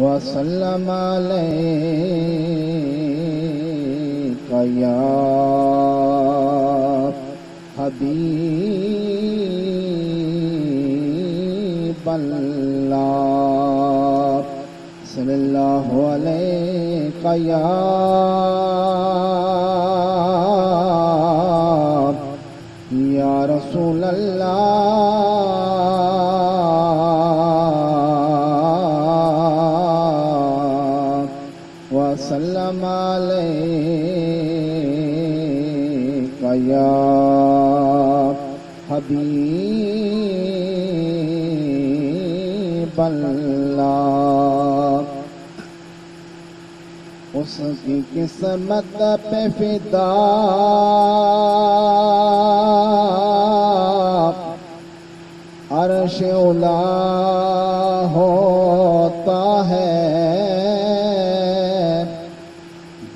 وسلم عليك يا حبيب الله. صلى الله عليك يا عليك يا حبيب الله اس کی قسمت پہ فدا۔ عرش اولا۔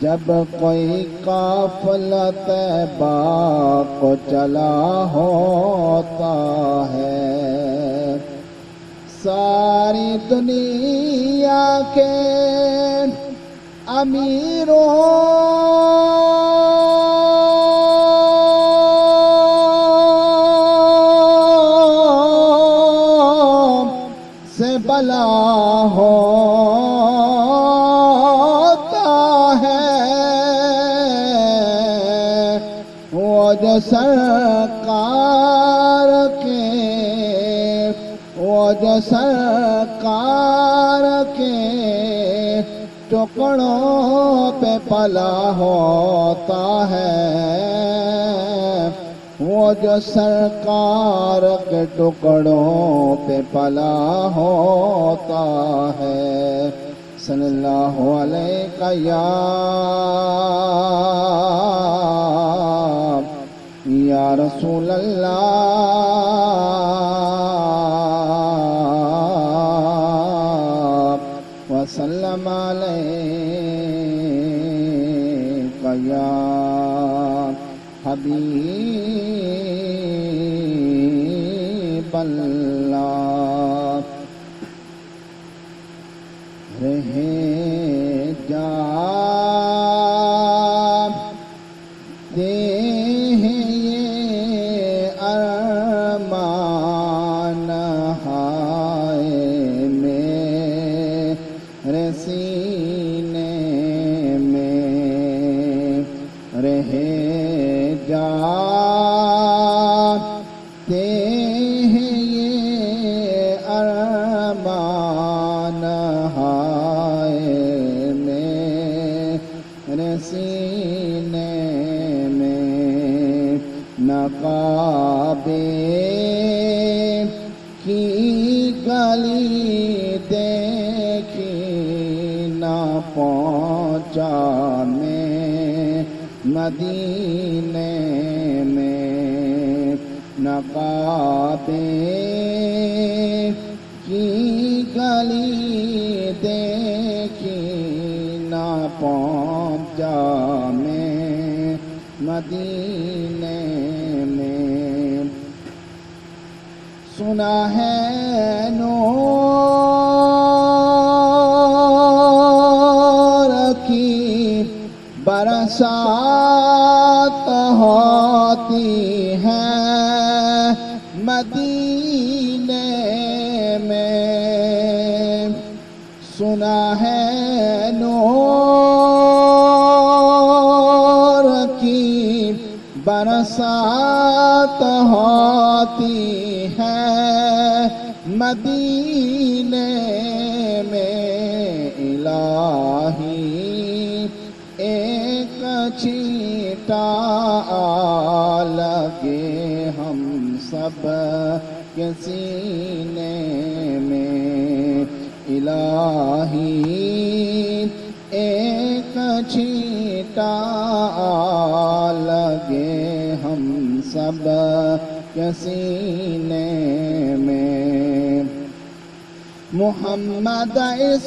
جب کوئی قافلت طیبہ کو چلا ہوتا ہے ساری دنیا کے امیروں وہ سرکار کے وہ جو سرکار کے ٹکڑوں پہ پلا ہوتا ہے۔ وہ جو سرکار کے ٹکڑوں پہ پلا ہوتا ہے۔ صلی اللہ علیہ یا یا رسول اللہ وسلم عليك يا حبيب الله. رہے جا ارمان ہائے میرے سینے میں نقابے کی گلی دیکھی نہ پہنچا میں مدینے میں نقابے مدینے میں۔ سنا ہے نور کی برسات ہوتی ہے۔ مدینے میں۔ سنا ہے نور برسات ہوتی ہے مدینے میں الہی ایک چیٹا لگے ہم سب کے سینے میں الہی ایک چھیٹا لگے ہم سب کے سینے میں محمد اس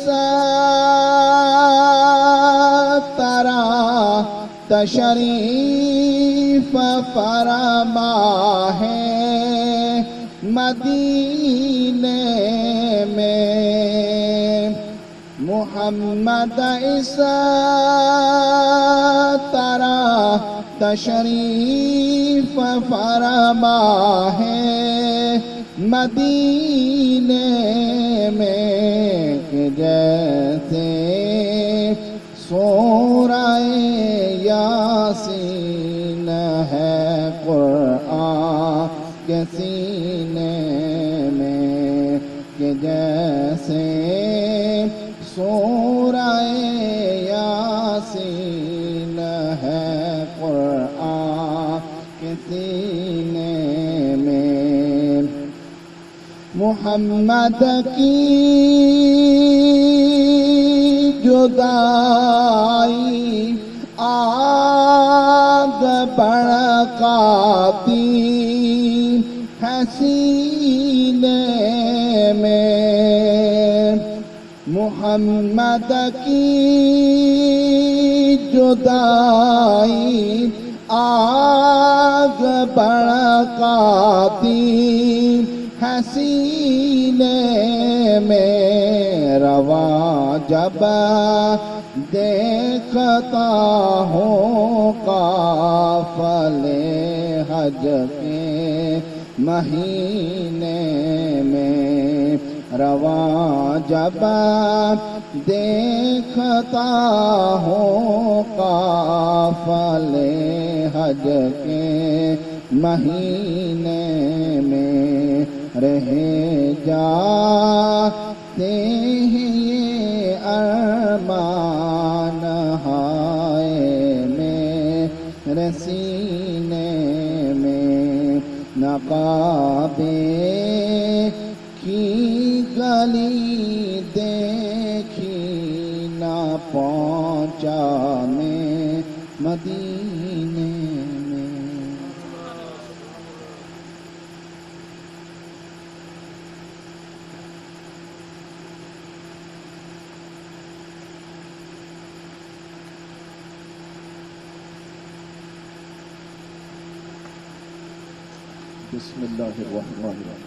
طرح تشریف فرما ہے مدینے میں محمد اس طرح تشریف فرما ہے مدینے میں جیسے سورہ یاسین ہے قرآن کے سینے میں کہ جیسے سورہ یاسین ہے قرآن سینے میں۔ محمد کی جدائی آگ بڑکاتی ہے سینے میں۔ محمد کی جدائی آگ بڑکاتی حسینے میں رواں جب دیکھتا ہوں قافلے حج کے مہینے میں رواں جب دیکھتا ہوں قافلے حج کے مہینے میں رہ جاتے ہیں یہ ارمان ہائے میرے سینے میں نقابے کی گلی دیکھی نہ پہنچانے مدینے بسم اللہ الرحمن الرحیم